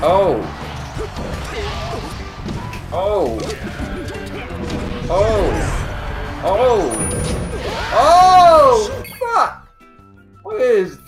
Oh. Oh. Oh. Oh. Oh. Fuck. What is?